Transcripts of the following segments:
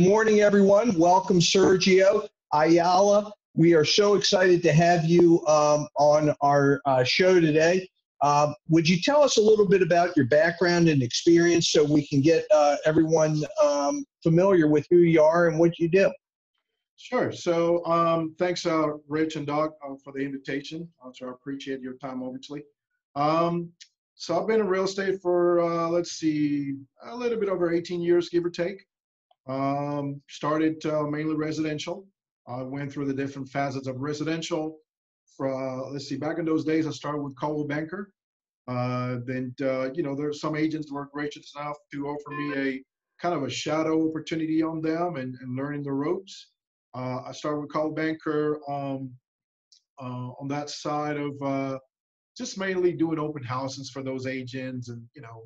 Good morning, everyone. Welcome, Sergio Ayala. We are so excited to have you um, on our uh, show today. Uh, would you tell us a little bit about your background and experience so we can get uh, everyone um, familiar with who you are and what you do? Sure. So um, thanks, uh, Rich and Doug, uh, for the invitation. So I appreciate your time, obviously. Um, so I've been in real estate for, uh, let's see, a little bit over 18 years, give or take. Um, started uh, mainly residential. I went through the different facets of residential. Uh, let's see, back in those days, I started with Coldwell Banker. then, you know, there's some agents were gracious enough to offer me a kind of a shadow opportunity on them and, and learning the ropes. Uh, I started with Coldwell Banker um, uh, on that side of uh, just mainly doing open houses for those agents and, you know,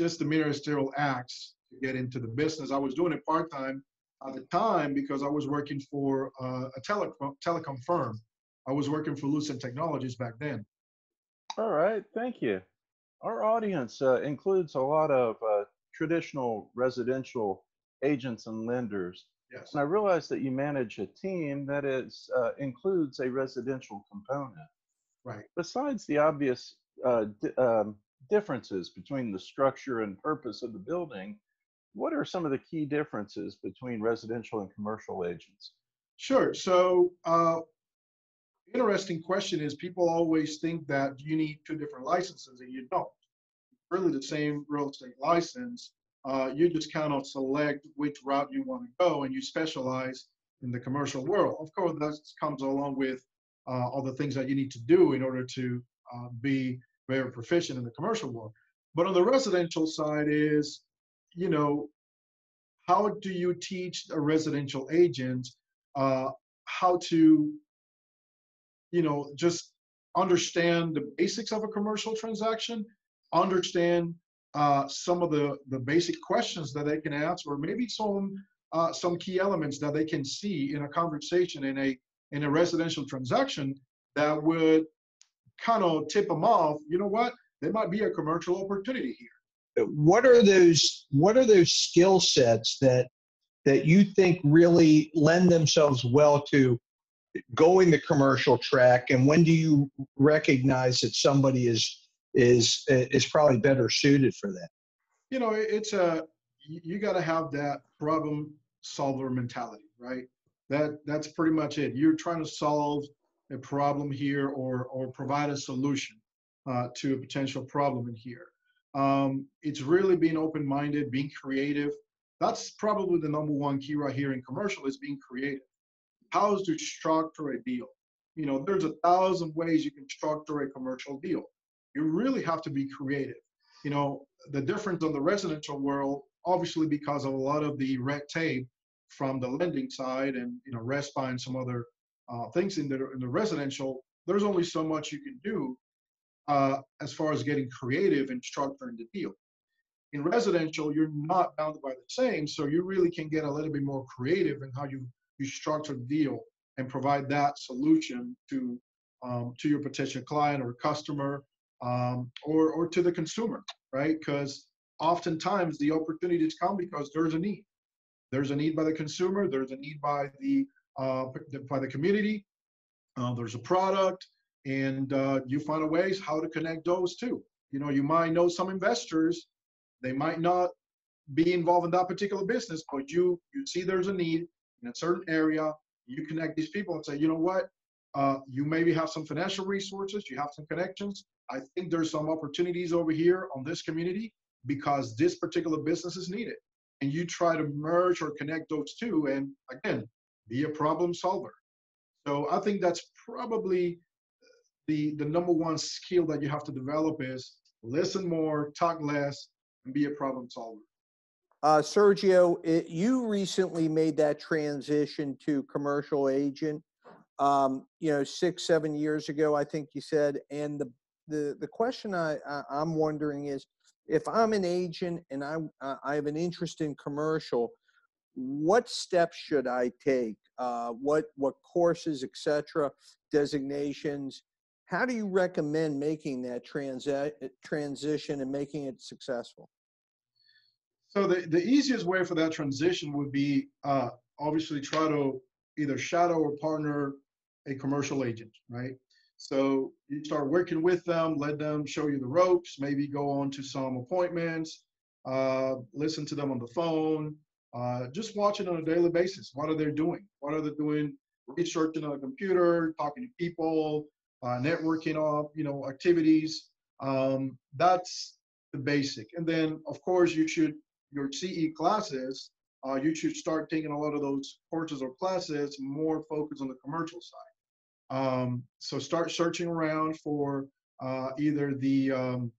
just the ministerial acts get into the business. I was doing it part time at the time because I was working for uh, a telecom, telecom firm. I was working for Lucent Technologies back then. All right, thank you. Our audience uh, includes a lot of uh, traditional residential agents and lenders. Yes. And I realize that you manage a team that is uh, includes a residential component. Right. Besides the obvious uh, um, differences between the structure and purpose of the building, what are some of the key differences between residential and commercial agents? Sure. So, uh, interesting question is people always think that you need two different licenses, and you don't. Really, the same real estate license uh, you just kind of select which route you want to go and you specialize in the commercial world. Of course, that comes along with uh, all the things that you need to do in order to uh, be very proficient in the commercial world. But on the residential side is, you know, how do you teach a residential agent uh, how to, you know, just understand the basics of a commercial transaction, understand uh, some of the, the basic questions that they can ask, or maybe some uh, some key elements that they can see in a conversation in a in a residential transaction that would kind of tip them off. You know what? There might be a commercial opportunity here. What are those What are those skill sets that that you think really lend themselves well to going the commercial track? And when do you recognize that somebody is is is probably better suited for that. You know, it's a you got to have that problem solver mentality, right? That that's pretty much it. You're trying to solve a problem here or or provide a solution uh, to a potential problem in here. Um, it's really being open-minded, being creative. That's probably the number one key right here in commercial is being creative. How to structure a deal. You know, there's a thousand ways you can structure a commercial deal you really have to be creative. You know, the difference on the residential world, obviously because of a lot of the red tape from the lending side and you know RESPA and some other uh, things in the in the residential, there's only so much you can do uh, as far as getting creative and structuring the deal. In residential, you're not bounded by the same, so you really can get a little bit more creative in how you you structure the deal and provide that solution to um, to your potential client or customer um, or, or to the consumer, right? Because oftentimes the opportunities come because there's a need. There's a need by the consumer. There's a need by the uh, by the community. Uh, there's a product, and uh, you find a ways how to connect those two. You know, you might know some investors. They might not be involved in that particular business, but you you see there's a need in a certain area. You connect these people and say, you know what? Uh, you maybe have some financial resources. You have some connections I think there's some opportunities over here on this community because this particular business is needed. And you try to merge or connect those two and again, be a problem solver. So I think that's probably the the number one skill that you have to develop is listen more, talk less, and be a problem solver. Uh, Sergio, it, you recently made that transition to commercial agent. Um, you know, six, seven years ago, I think you said, and the the the question I, I am wondering is if I'm an agent and I I have an interest in commercial, what steps should I take? Uh, what what courses, etc., designations? How do you recommend making that transi- transition and making it successful? So the, the easiest way for that transition would be uh, obviously try to either shadow or partner a commercial agent, right? So you start working with them, let them show you the ropes, maybe go on to some appointments, uh, listen to them on the phone, uh, just watch it on a daily basis. What are they doing? What are they doing? Researching on a computer, talking to people, uh, networking off, you know, activities. Um, that's the basic. And then, of course, you should your CE classes. Uh, you should start taking a lot of those courses or classes more focused on the commercial side. Um, so start searching around for uh, either the um,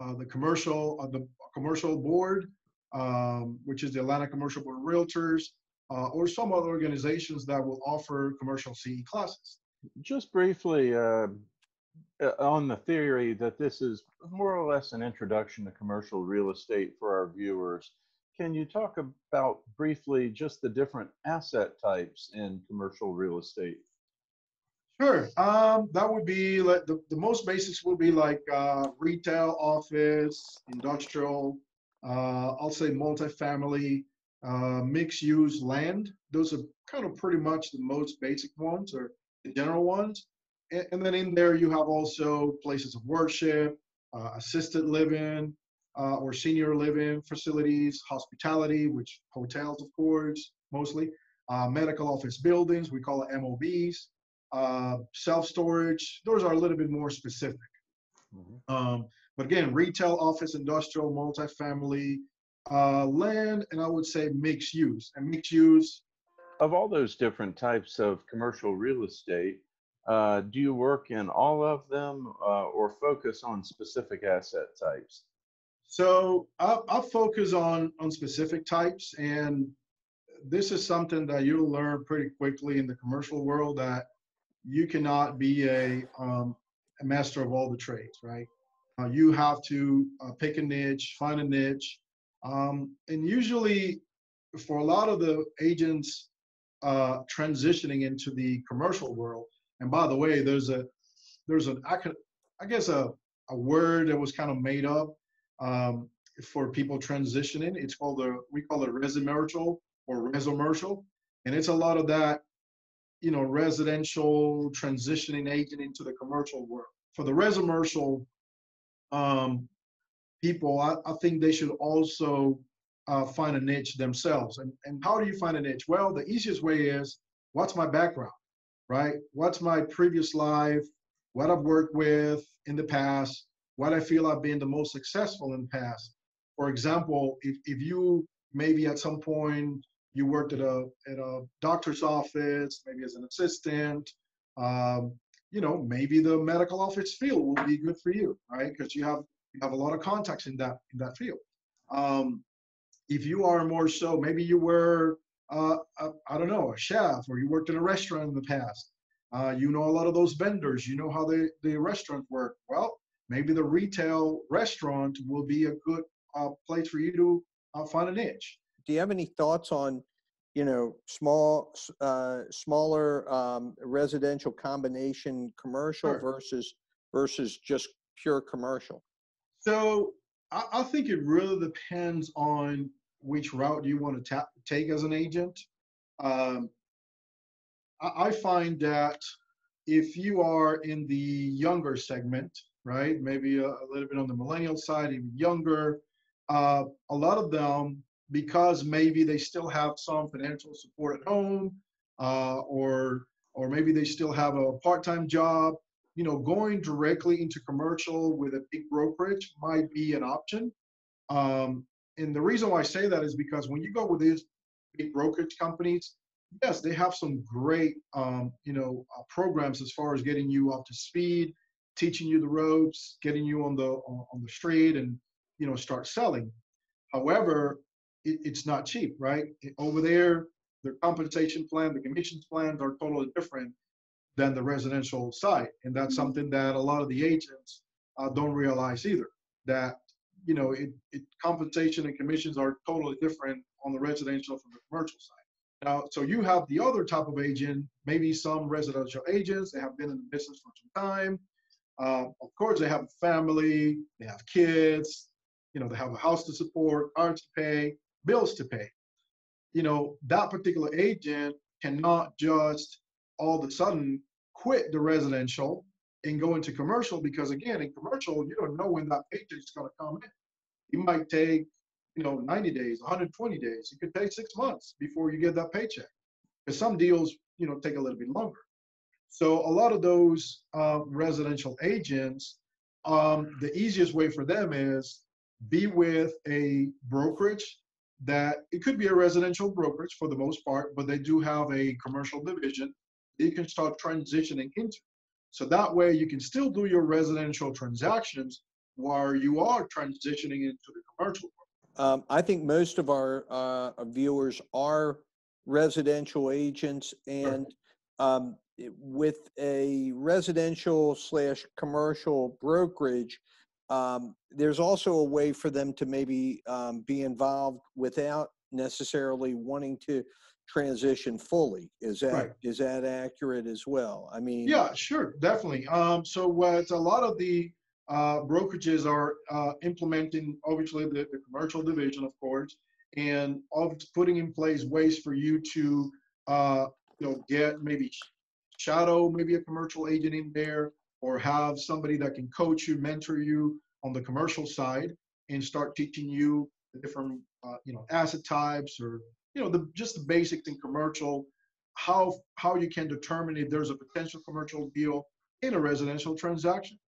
uh, the commercial uh, the commercial board, um, which is the Atlanta Commercial Board of Realtors, uh, or some other organizations that will offer commercial CE classes. Just briefly, uh, uh, on the theory that this is more or less an introduction to commercial real estate for our viewers, can you talk about briefly just the different asset types in commercial real estate? Sure. Um, that would be like the, the most basics would be like uh, retail, office, industrial, uh, I'll say multifamily, uh, mixed use land. Those are kind of pretty much the most basic ones or the general ones. And, and then in there, you have also places of worship, uh, assisted living, uh, or senior living facilities, hospitality, which hotels, of course, mostly, uh, medical office buildings, we call it MOBs, uh, self storage. Those are a little bit more specific. Mhm. Um, but again, retail, office, industrial, multifamily, uh, land, and I would say mixed use. And mixed use, Of all those different types of commercial real estate, uh, do you work in all of them uh, or focus on specific asset types? so I'll, I'll focus on on specific types, and this is something that you'll learn pretty quickly in the commercial world that you cannot be a, um, a master of all the trades, right? Uh, you have to uh, pick a niche, find a niche, um, and usually for a lot of the agents uh, transitioning into the commercial world. And by the way, there's a there's an I could I guess a a word that was kind of made up um, for people transitioning. It's called a we call it residential or residential, and it's a lot of that you know residential transitioning agent into the commercial world. For the residential um, people, I, I think they should also uh, find a niche themselves. And, and how do you find a niche? Well, the easiest way is what's my background, right? What's my previous life? What I've worked with in the past? What I feel I've been the most successful in the past? For example, if, if you maybe at some point you worked at a at a doctor's office, maybe as an assistant, um, you know, maybe the medical office field will be good for you, right? Because you have you have a lot of contacts in that in that field. Um, if you are more so, maybe you were, uh, a, I don't know, a chef, or you worked in a restaurant in the past. Uh, you know a lot of those vendors. You know how the the restaurant work. Well, maybe the retail restaurant will be a good uh, place for you to uh, find a niche. Do you have any thoughts on, you know, small, uh, smaller um, residential combination commercial Sure. versus versus just pure commercial? So I, I think it really depends on which route you want to ta- take as an agent. Um, I, I find that if you are in the younger segment, right, maybe a, a little bit on the millennial side, even younger, uh, a lot of them, because maybe they still have some financial support at home, uh, or or maybe they still have a part-time job, you know, going directly into commercial with a big brokerage might be an option. Um, and the reason why I say that is because when you go with these big brokerage companies, yes, they have some great, um, you know, uh, programs as far as getting you up to speed, teaching you the ropes, getting you on the on, on the street, and you know, start selling. However, it, it's not cheap, right? Over there, their compensation plan, the commissions plans are totally different than the residential side. And that's something that a lot of the agents uh, don't realize either. That you know, it, it compensation and commissions are totally different on the residential from the commercial side. Now, so you have the other type of agent, maybe some residential agents, they have been in the business for some time. Uh, of course, they have a family, they have kids, you know, they have a house to support, art to pay, bills to pay. You know, that particular agent cannot just all of a sudden quit the residential and go into commercial because again, in commercial, you don't know when that paycheck is going to come in. You might take, you know, 90 days, 120 days. It could take six months before you get that paycheck. Because some deals, you know, take a little bit longer. So a lot of those uh, residential agents, um, the easiest way for them is be with a brokerage that it could be a residential brokerage for the most part, but they do have a commercial division you can start transitioning into. So that way you can still do your residential transactions while you are transitioning into the commercial. Um, I think most of our, uh, viewers are residential agents and, um, with a residential slash commercial brokerage, um, there's also a way for them to maybe, um, be involved without necessarily wanting to transition fully. Is that, Right. is that accurate as well? I mean. Yeah, sure, definitely. Um, so what a lot of the uh, brokerages are uh, implementing, obviously the, the commercial division, of course, and of putting in place ways for you to, uh, you know, get maybe shadow maybe a commercial agent in there, or have somebody that can coach you, mentor you on the commercial side, and start teaching you the different, uh, you know, asset types or you know the just the basics in commercial how how you can determine if there's a potential commercial deal in a residential transaction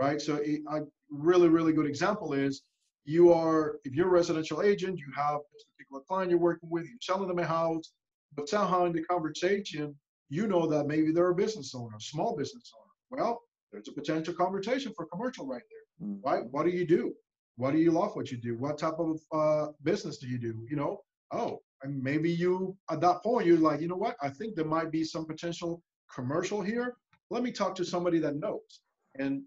right? So it, a really really good example is you are if you're a residential agent you have this particular client you're working with you're selling them a house but somehow in the conversation you know that maybe they're a business owner a small business owner. Well there's a potential conversation for commercial right there Mm. right? What do you do what do you love what you do? What type of uh, business do you do? You know oh and maybe you at that point you're like you know what? I think there might be some potential commercial here. Let me talk to somebody that knows. And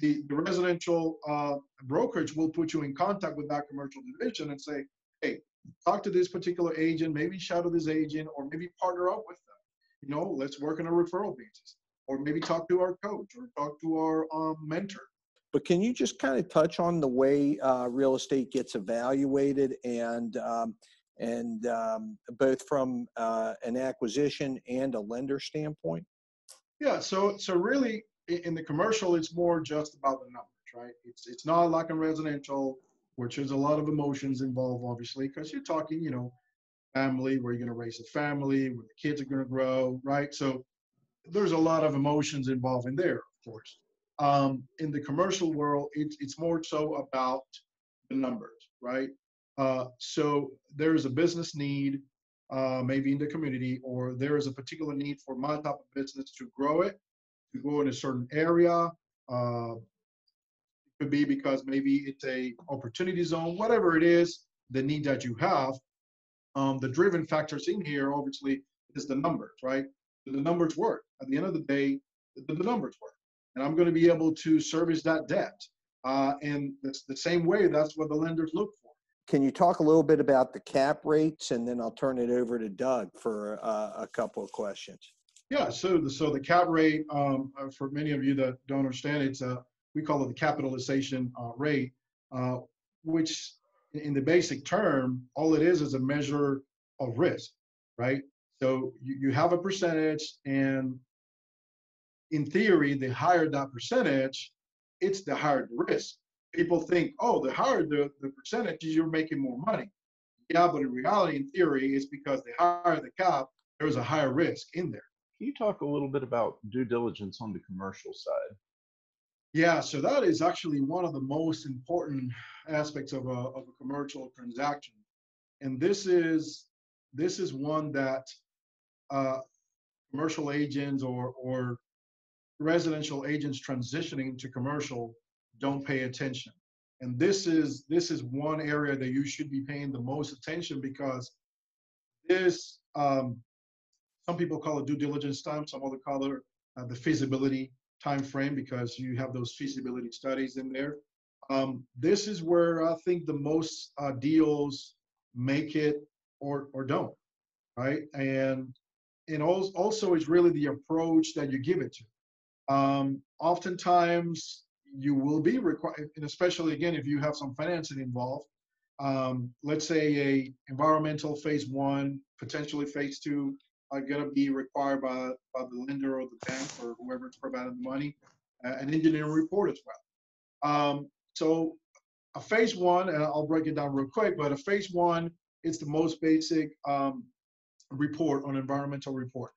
the, the residential uh, brokerage will put you in contact with that commercial division and say hey talk to this particular agent maybe shadow this agent or maybe partner up with them. You know let's work on a referral basis. Or maybe talk to our coach or talk to our um, mentor But can you just kind of touch on the way uh, real estate gets evaluated and um, and um, both from uh, an acquisition and a lender standpoint? Yeah, so so really in the commercial, it's more just about the numbers, right? It's it's not like in residential, which is a lot of emotions involved, obviously, because you're talking, you know, family, where you're going to raise a family, where the kids are going to grow, right? So there's a lot of emotions involved in there, of course. Um, in the commercial world, it's it's more so about the numbers, right? Uh, so there's a business need, uh, maybe in the community, or there is a particular need for my type of business to grow it, to grow in a certain area. Uh, it could be because maybe it's a opportunity zone, whatever it is, the need that you have. Um, the driven factors in here, obviously, is the numbers, right? The numbers work. At the end of the day, the, the numbers work, and I'm going to be able to service that debt. Uh, and it's the same way. That's what the lenders look for. Can you talk a little bit about the cap rates, and then I'll turn it over to Doug for uh, a couple of questions. Yeah, so the so the cap rate um, uh, for many of you that don't understand, it's a we call it the capitalization uh, rate, uh, which in the basic term, all it is is a measure of risk, right? So you, you have a percentage, and in theory, the higher that percentage, it's the higher the risk. People think, oh, the higher the, the percentage, you're making more money. Yeah, but in reality, in theory, it's because the higher the cap, there's a higher risk in there. Can you talk a little bit about due diligence on the commercial side? Yeah, so that is actually one of the most important aspects of a, of a commercial transaction. And this is this is one that uh, commercial agents or, or residential agents transitioning to commercial don't pay attention. And this is this is one area that you should be paying the most attention because this um, some people call it due diligence time, some other call it uh, the feasibility time frame because you have those feasibility studies in there. Um, this is where I think the most uh, deals make it or or don't, right? And and also is really the approach that you give it to. Um, oftentimes you will be required, and especially again if you have some financing involved. Um, let's say a environmental phase one, potentially phase two, are going to be required by, by the lender or the bank or whoever's providing the money, uh, an engineering report as well. Um, so a phase one, and I'll break it down real quick, but a phase one is the most basic um, report on environmental report.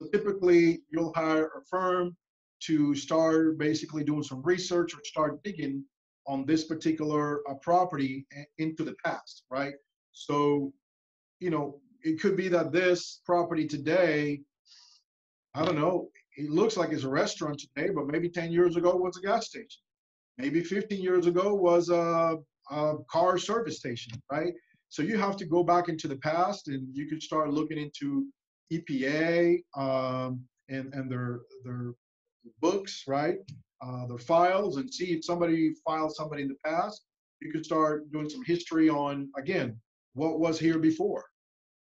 So typically, you'll hire a firm to start basically doing some research or start digging on this particular uh, property into the past, right? So, you know, it could be that this property today, I don't know, it looks like it's a restaurant today, but maybe 10 years ago was a gas station. Maybe 15 years ago was a, a car service station, right? So you have to go back into the past and you could start looking into EPA um, and, and their, their books, right? Uh, their files and see if somebody filed somebody in the past. You could start doing some history on, again, what was here before.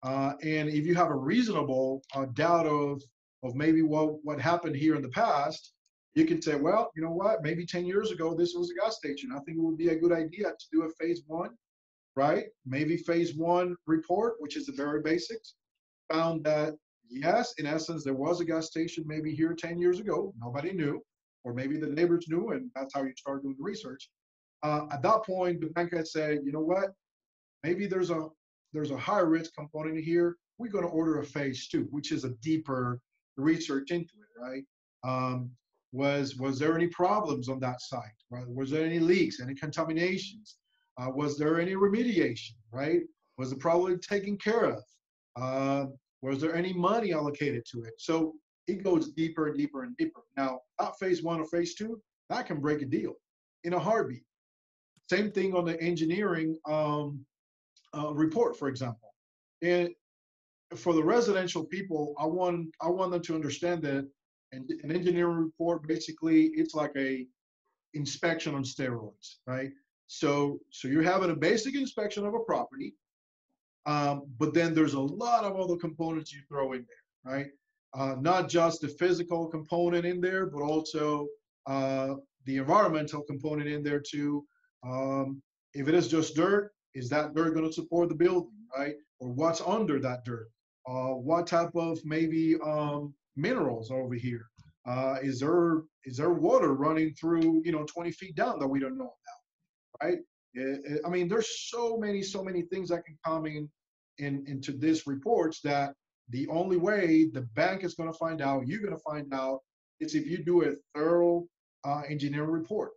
Uh, and if you have a reasonable uh, doubt of, of maybe what, what happened here in the past, you can say, well, you know what, maybe 10 years ago, this was a gas station. I think it would be a good idea to do a phase one, right? Maybe phase one report, which is the very basics, found that yes, in essence, there was a gas station maybe here 10 years ago. Nobody knew, or maybe the neighbors knew, and that's how you start doing the research. Uh, at that point, the bank had said, you know what, maybe there's a there's a higher risk component here. We're going to order a phase two, which is a deeper research into it, right? Um, was was there any problems on that site? Right? Was there any leaks, any contaminations? Uh, was there any remediation? Right? Was the problem taken care of? Uh, was there any money allocated to it? So it goes deeper and deeper and deeper. Now, not phase one or phase two, that can break a deal in a heartbeat. Same thing on the engineering um, uh, report, for example. And for the residential people, I want I want them to understand that an, an engineering report basically it's like a inspection on steroids, right? So so you're having a basic inspection of a property, um, but then there's a lot of other components you throw in there, right? Uh, not just the physical component in there, but also uh, the environmental component in there too. Um, if it is just dirt, is that dirt going to support the building, right? Or what's under that dirt? Uh, what type of maybe um, minerals over here? Uh, is there is there water running through you know 20 feet down that we don't know about, right? It, it, I mean, there's so many so many things that can come in, in into this reports that the only way the bank is going to find out, you're going to find out, is if you do a thorough uh, engineering report.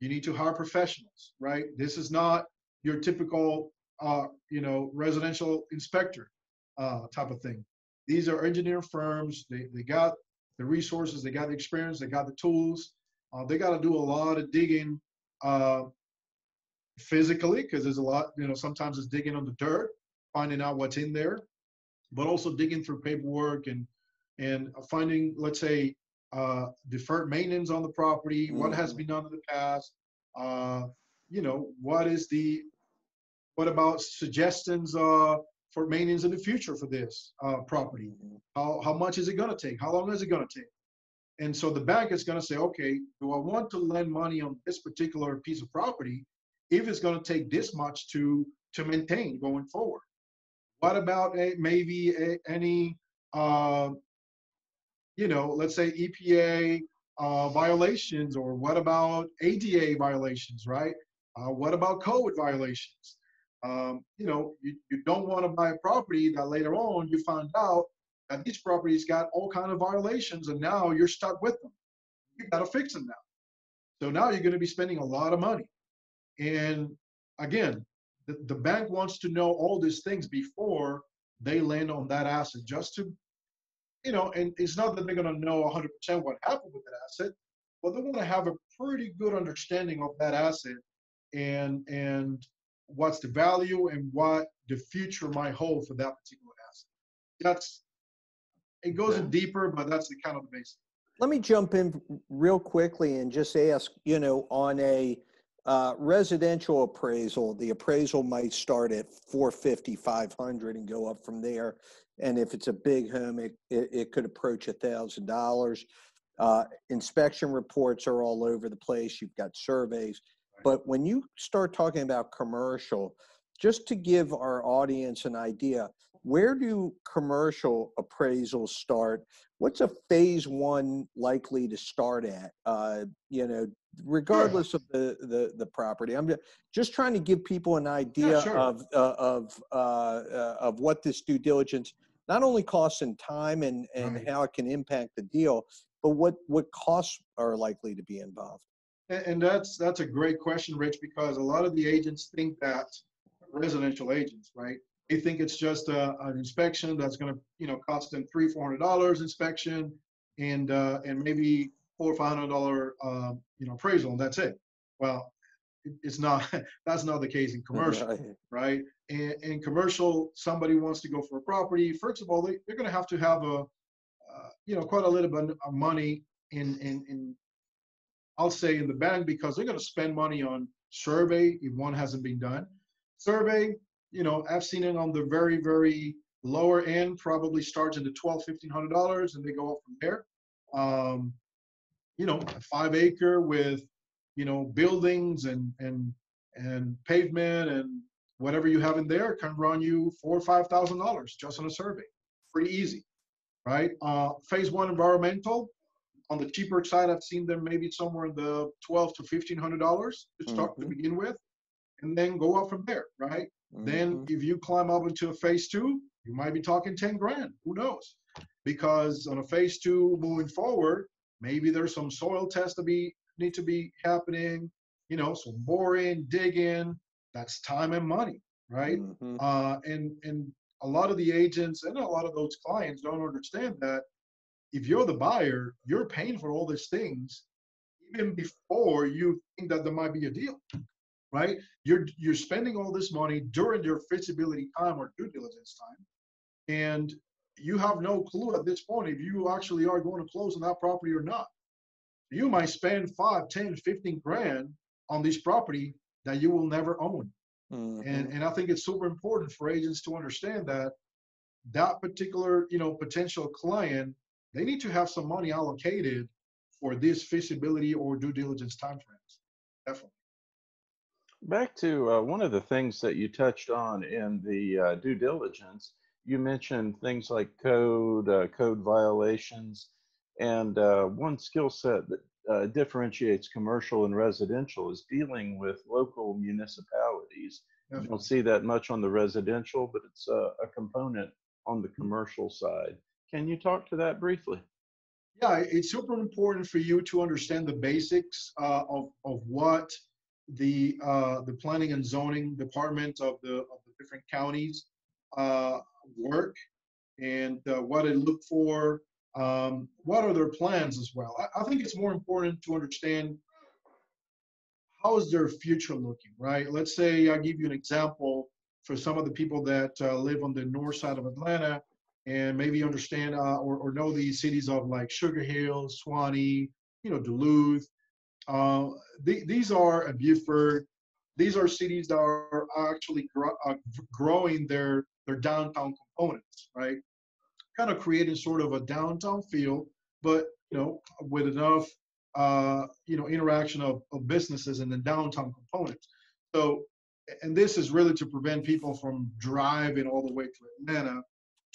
You need to hire professionals, right? This is not your typical, uh, you know, residential inspector uh, type of thing. These are engineer firms. They, they got the resources, they got the experience, they got the tools. Uh, they got to do a lot of digging uh, physically because there's a lot, you know, sometimes it's digging on the dirt, finding out what's in there, but also digging through paperwork and and finding, let's say, uh, deferred maintenance on the property, what has been done in the past, uh, you know, what is the what about suggestions uh, for maintenance in the future for this uh, property? How, how much is it going to take? How long is it going to take? And so the bank is going to say, okay, do I want to lend money on this particular piece of property if it's going to take this much to to maintain going forward? What about a, maybe a, any, uh, you know, let's say EPA uh, violations, or what about ADA violations, right? Uh, what about code violations? Um, you know, you, you don't want to buy a property that later on you find out that these properties got all kind of violations and now you're stuck with them. You got to fix them now. So now you're going to be spending a lot of money. And again, the, the bank wants to know all these things before they land on that asset just to, you know, and it's not that they're going to know 100% what happened with that asset, but they're going to have a pretty good understanding of that asset and and what's the value and what the future might hold for that particular asset. That's it goes in deeper, but that's the kind of the basic. Let me jump in real quickly and just ask, you know, on a uh, residential appraisal, the appraisal might start at 450, 500 and go up from there. And if it's a big home, it, it, it could approach a thousand dollars. Uh, inspection reports are all over the place. You've got surveys. But when you start talking about commercial, just to give our audience an idea, where do commercial appraisals start? What's a phase one likely to start at? Uh, you know, regardless of the, the, the property. I'm just trying to give people an idea sure. of, uh, of, uh, uh, of what this due diligence not only costs in time and, and Right. how it can impact the deal, but what, what costs are likely to be involved. And, and that's that's a great question, Rich, because a lot of the agents think that residential agents, right? They think it's just a, an inspection that's going to, you know, cost them three, four hundred dollars inspection, and uh, and maybe four or five hundred dollar, uh, you know, appraisal, and that's it. Well, it's not. That's not the case in commercial, Right. right? And in commercial, somebody wants to go for a property. First of all, they, they're going to have to have a, uh, you know, quite a little bit of money in in in I'll say in the bank because they're going to spend money on survey if one hasn't been done. Survey, you know, I've seen it on the very, very lower end, probably starts in the twelve, fifteen hundred dollars, and they go up from there. Um, you know, a five acre with, you know, buildings and and and pavement and whatever you have in there can run you four or five thousand dollars just on a survey. Pretty easy, right? Uh, phase one environmental, on the cheaper side, I've seen them maybe somewhere in the twelve to fifteen hundred dollars to start to Mhm. begin with, and then go up from there, right? Then Mhm. if you climb up into a phase two, you might be talking ten grand. Who knows? Because on a phase two moving forward, maybe there's some soil tests to be need to be happening. You know, some boring, digging. That's time and money, right? Mhm. uh, and and a lot of the agents and a lot of those clients don't understand that if you're the buyer, you're paying for all these things even before you think that there might be a deal, right? You're you're spending all this money during your feasibility time or due diligence time, and you have no clue at this point if you actually are going to close on that property or not. You might spend five, 10, 15 grand on this property that you will never own and Mhm. and I think it's super important for agents to understand that that particular you know potential client they need to have some money allocated for this feasibility or due diligence timeframes. Definitely. Back to uh, one of the things that you touched on in the uh, due diligence, you mentioned things like code, uh, code violations, and uh, one skill set that uh, differentiates commercial and residential is dealing with local municipalities. You don't see that much on the residential, but it's uh, a component on the commercial side. Can you talk to that briefly? Yeah, it's super important for you to understand the basics uh, of of what the uh, the planning and zoning department of the of the different counties uh, work and uh, what they look for. Um, what are their plans as well? I, I think it's more important to understand how is their future looking, right? Let's say I give you an example for some of the people that uh, live on the north side of Atlanta and maybe understand uh, or, or know these cities of like Sugar Hill, Suwanee, you know, Duluth. Uh, the, these are Buford. These are cities that are actually gro- uh, growing their their downtown components, right? Kind of creating sort of a downtown feel, but you know, with enough uh, you know interaction of, of businesses and the downtown components. So, and this is really to prevent people from driving all the way to Atlanta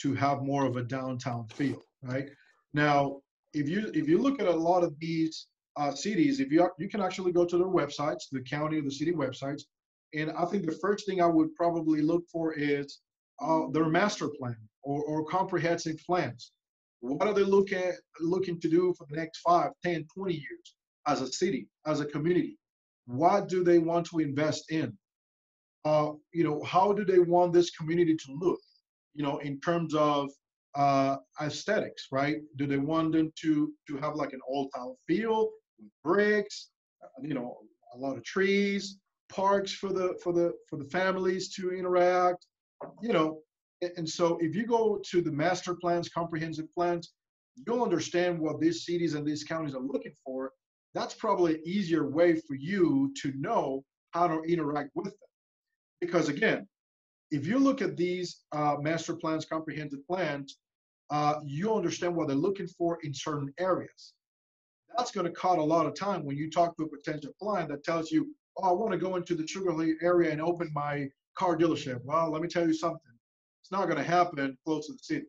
to have more of a downtown feel, right? Now, if you if you look at a lot of these uh, cities, if you you can actually go to their websites, the county or the city websites, and I think the first thing I would probably look for is uh, their master plan or, or comprehensive plans. What are they looking looking to do for the next 5, 10, 20 years as a city, as a community? What do they want to invest in? Uh, you know, how do they want this community to look? You know, in terms of uh, aesthetics, right? Do they want them to to have like an old town feel with bricks? uh, You know, a lot of trees, parks for the for the for the families to interact. You know, and so if you go to the master plans, comprehensive plans, you'll understand what these cities and these counties are looking for. That's probably an easier way for you to know how to interact with them. Because again, if you look at these uh, master plans, comprehensive plans, uh, you understand what they're looking for in certain areas. that's going to cut a lot of time when you talk to a potential client that tells you, "Oh, I want to go into the Sugar Hill area and open my car dealership." Well, let me tell you something. It's not going to happen close to the city.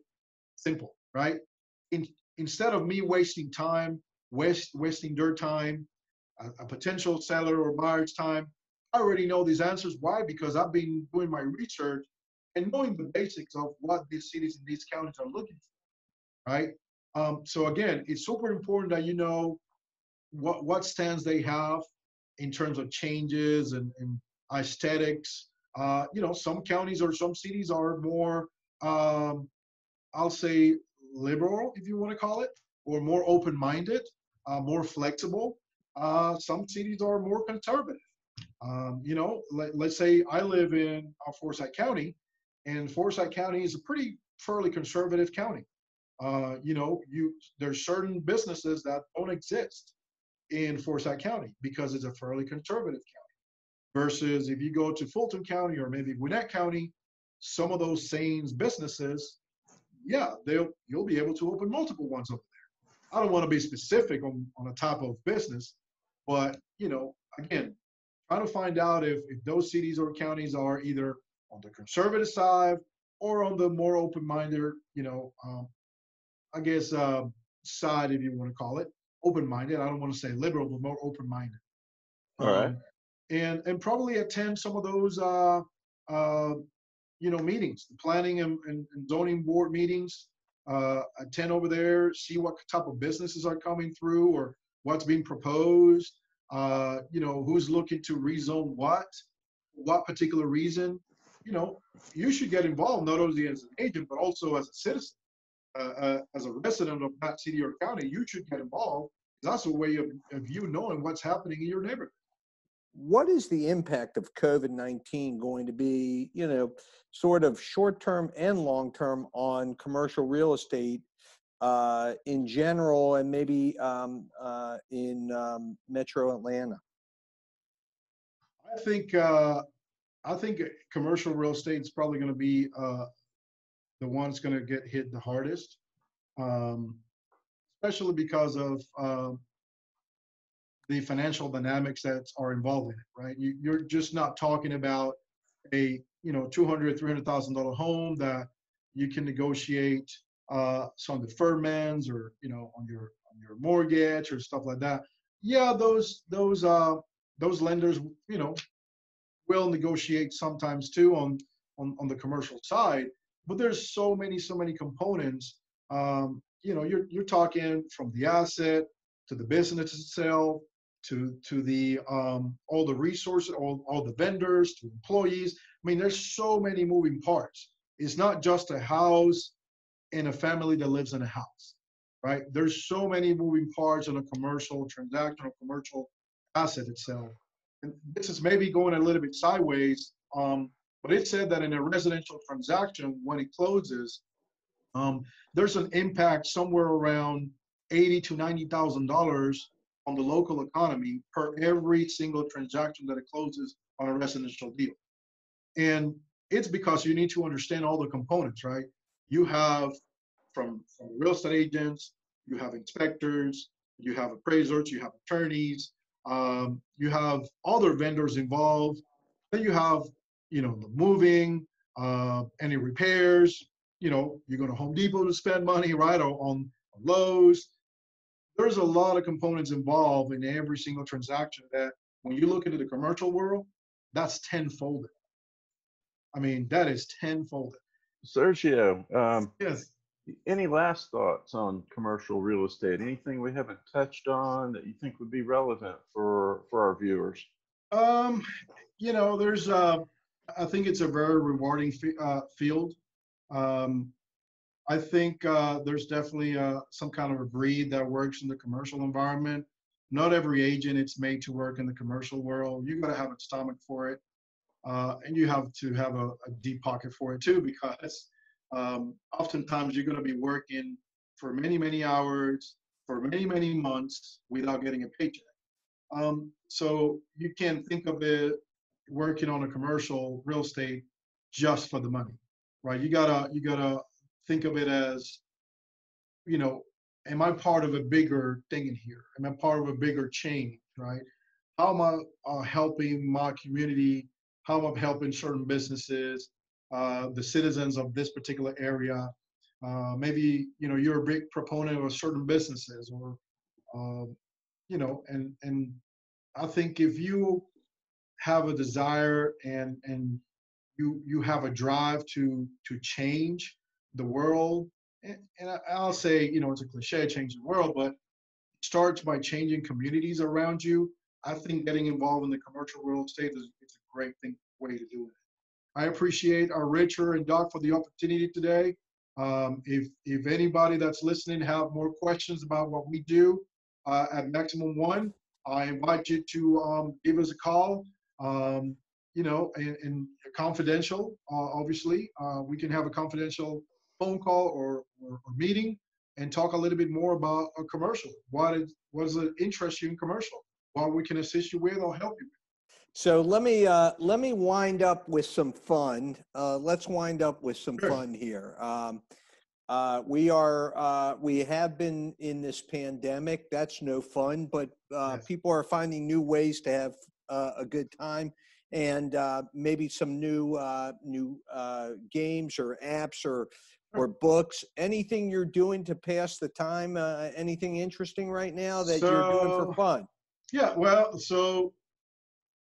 Simple, right? In, instead of me wasting time, waste, wasting their time, a, a potential seller or buyer's time, I already know these answers. Why? Because I've been doing my research and knowing the basics of what these cities and these counties are looking for, right? Um, so again, it's super important that you know what what stands they have in terms of changes and, and aesthetics. Uh, you know, some counties or some cities are more, um, I'll say, liberal, if you want to call it, or more open-minded, uh, more flexible. Uh, some cities are more conservative. Um, you know, let, let's say I live in uh, Forsyth County, and Forsyth County is a pretty fairly conservative county. Uh, you know, you there's certain businesses that don't exist in Forsyth County because it's a fairly conservative county. Versus if you go to Fulton County or maybe Gwinnett County, some of those same businesses, yeah, they'll you'll be able to open multiple ones over there. I don't want to be specific on, on a type of business, but you know, again, trying to find out if, if those cities or counties are either on the conservative side or on the more open-minded, you know, um, I guess uh, side, if you want to call it, open-minded. I don't want to say liberal, but more open-minded. All right. And and probably attend some of those, uh, uh, you know, meetings, the planning and, and, and zoning board meetings. Uh, attend over there, see what type of businesses are coming through or what's being proposed. Uh, you know, who's looking to rezone what, what particular reason. You know, you should get involved not only as an agent but also as a citizen uh, uh, as a resident of that city or county, you should get involved. That's a way of, of you knowing what's happening in your neighborhood. What is the impact of COVID 19 going to be, you know, sort of short term and long term on commercial real estate uh, in general and maybe um, uh, in um, metro Atlanta? I think uh, I think commercial real estate is probably going to be uh, the one that's going to get hit the hardest, um, especially because of uh, the financial dynamics that are involved in it. Right, you, you're just not talking about a you know two hundred three hundred thousand dollar home that you can negotiate uh, some deferments or you know on your on your mortgage or stuff like that. Yeah, those those uh, those lenders you know will negotiate sometimes too on on, on the commercial side but there's so many so many components um, you know you're you're talking from the asset to the business itself to to the um, all the resources all, all the vendors to employees. I mean there's so many moving parts. It's not just a house and a family that lives in a house right? There's so many moving parts in a commercial transaction or commercial asset itself. And this is maybe going a little bit sideways um, but it said that in a residential transaction, when it closes, um, there's an impact somewhere around eighty to ninety thousand dollars on the local economy per every single transaction that it closes on a residential deal. And it's because you need to understand all the components, right? You have from, from real estate agents, you have inspectors, you have appraisers, you have attorneys, um, you have other vendors involved. Then you have you know, the moving, uh, any repairs, you know, you go to Home Depot to spend money, right? Or on, on Lowe's. There's a lot of components involved in every single transaction that when you look into the commercial world, that's tenfolded. I mean, that is tenfolded. Sergio, um, Yes. any last thoughts on commercial real estate? Anything we haven't touched on that you think would be relevant for for our viewers? Um, you know, there's uh, I think it's a very rewarding f- uh, field. Um, I think uh, there's definitely uh, some kind of a breed that works in the commercial environment. Not every agent it's made to work in the commercial world. You got to have a stomach for it, uh, and you have to have a, a, deep pocket for it too, because um, oftentimes you're going to be working for many many hours for many many months without getting a paycheck. Um, so you can think of it working on a commercial real estate just for the money, right? You gotta you gotta think of it as, you know, am I part of a bigger thing in here? Am I part of a bigger chain, right? How am I uh, helping my community? How am I helping certain businesses, uh, the citizens of this particular area? Uh, maybe you know you're a big proponent of certain businesses, or um, you know, and and I think if you have a desire and and you you have a drive to to change the world and, and i'll say you know it's a cliche change the world but starts by changing communities around you. I think getting involved in the commercial real estate is a great thing way to do it. I appreciate our richard and Doug for the opportunity today. Um, if if anybody that's listening have more questions about what we do uh, at maximum one i invite you to um, give us a call. Um, you know, and, and confidential, uh, obviously. Uh, we can have a confidential phone call or, or, or, meeting and talk a little bit more about a commercial. What is what does it interest you in commercial? What we can assist you with or help you with. So let me uh, let me wind up with some fun. Uh, let's wind up with some Sure. fun here. Um, uh, we are uh, we have been in this pandemic. That's no fun, but uh, Yes. people are finding new ways to have uh, a good time, and uh, maybe some new uh, new uh, games or apps or or books. Anything you're doing to pass the time? Uh, anything interesting right now that you're doing for fun? Yeah, well, so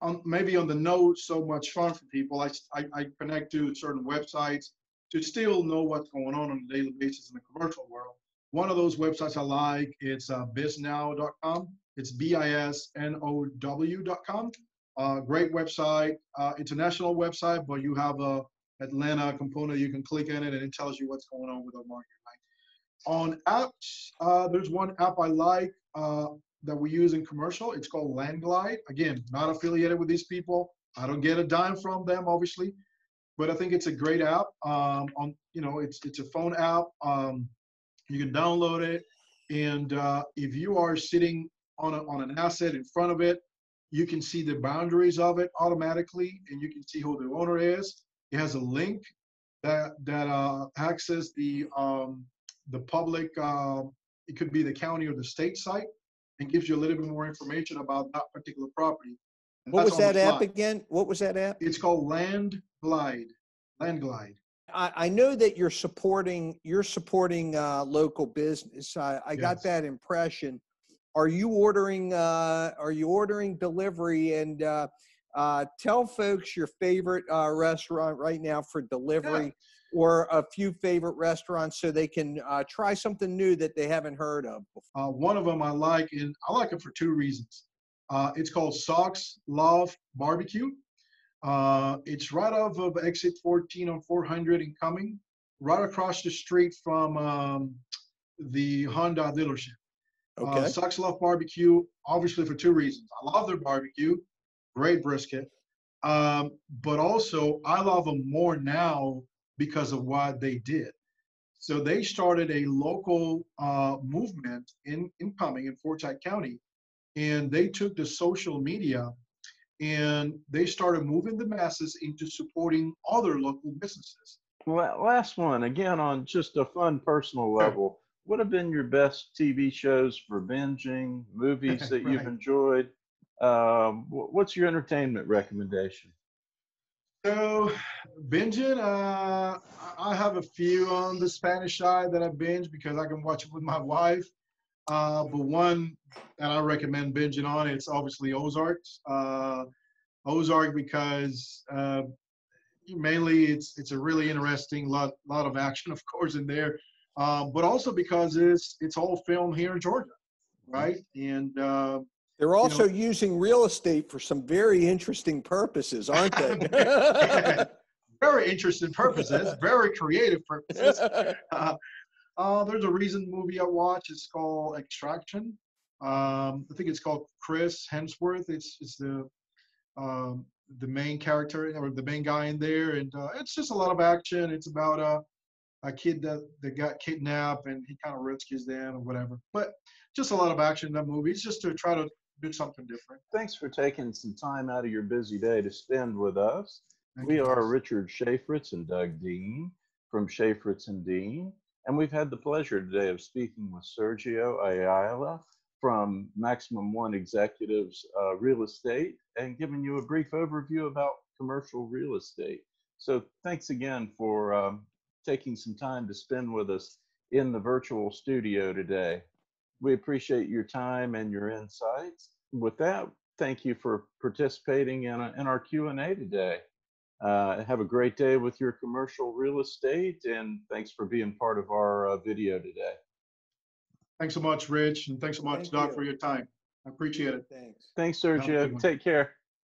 on maybe on the no so much fun for people, I I connect to certain websites to still know what's going on on a daily basis in the commercial world. One of those websites I like it's uh, bisnow.com. It's B-I-S-N-O-W.com. Uh, great website, uh, international website, but you have a Atlanta component. You can click on it and it tells you what's going on with the market. Right? On apps, uh, there's one app I like. Uh, that we use in commercial. It's called Landglide. Again, not affiliated with these people. I don't get a dime from them, obviously, but I think it's a great app. Um, on you know, it's it's a phone app. Um, you can download it, and uh, if you are sitting on a, on an asset in front of it, you can see the boundaries of it automatically, and you can see who the owner is. It has a link that that uh, access the um, the public. Uh, it could be the county or the state site and gives you a little bit more information about that particular property. And What was that app fly. again? What was that app? It's called Land Glide. Land Glide. I, I know that you're supporting you're supporting uh, local business. I, I got that impression. Are you ordering uh, Are you ordering delivery? And uh, uh, tell folks your favorite uh, restaurant right now for delivery, or a few favorite restaurants so they can uh, try something new that they haven't heard of before. Uh, one of them I like, and I like it for two reasons. Uh, it's called Socks Love Barbecue. Uh, it's right off of exit 14 on 400 in Cumming, right across the street from um, the Honda dealership. Okay. Socks Love Barbecue, obviously for two reasons. I love their barbecue, great brisket, um, but also I love them more now because of what they did. So they started a local uh, movement in in Cumming in Forsyth County, and they took the social media and they started moving the masses into supporting other local businesses. La- Last one, again, on just a fun personal level. What have been your best TV shows for binging, movies that you've enjoyed? Um, what's your entertainment recommendation? So binging, uh, I have a few on the Spanish side that I binge because I can watch it with my wife. Uh, but one that I recommend binging on, it's obviously Ozarks. Uh, Ozark because uh, mainly it's it's a really interesting lot lot of action, of course, in there, um, but also because it's it's all filmed here in Georgia, right? And uh, They're also using real estate for some very interesting purposes, aren't they? very interesting purposes, very creative purposes. Uh, uh, there's a recent movie I watched. It's called Extraction. Um, I think it's called Chris Hemsworth. It's it's the um, the main character or the main guy in there, and uh, it's just a lot of action. It's about a a kid that that got kidnapped and he kind of rescues them or whatever. But just a lot of action in that movie. It's just to try to do something different. Thanks for taking some time out of your busy day to spend with us. Thank We you, are guys. Richard Shafritz and Doug Dean from Shafritz and Dean. And we've had the pleasure today of speaking with Sergio Ayala from Maximum One Executives uh, Real Estate and giving you a brief overview about commercial real estate. So thanks again for um, taking some time to spend with us in the virtual studio today. We appreciate your time and your insights. With that, thank you for participating in, a, in our Q&A today. Uh, have a great day with your commercial real estate and thanks for being part of our uh, video today. Thanks so much, Rich, and thanks so much, Thank Doug, you. for your time. I appreciate it. Thanks. Thanks, Sergio. Take care.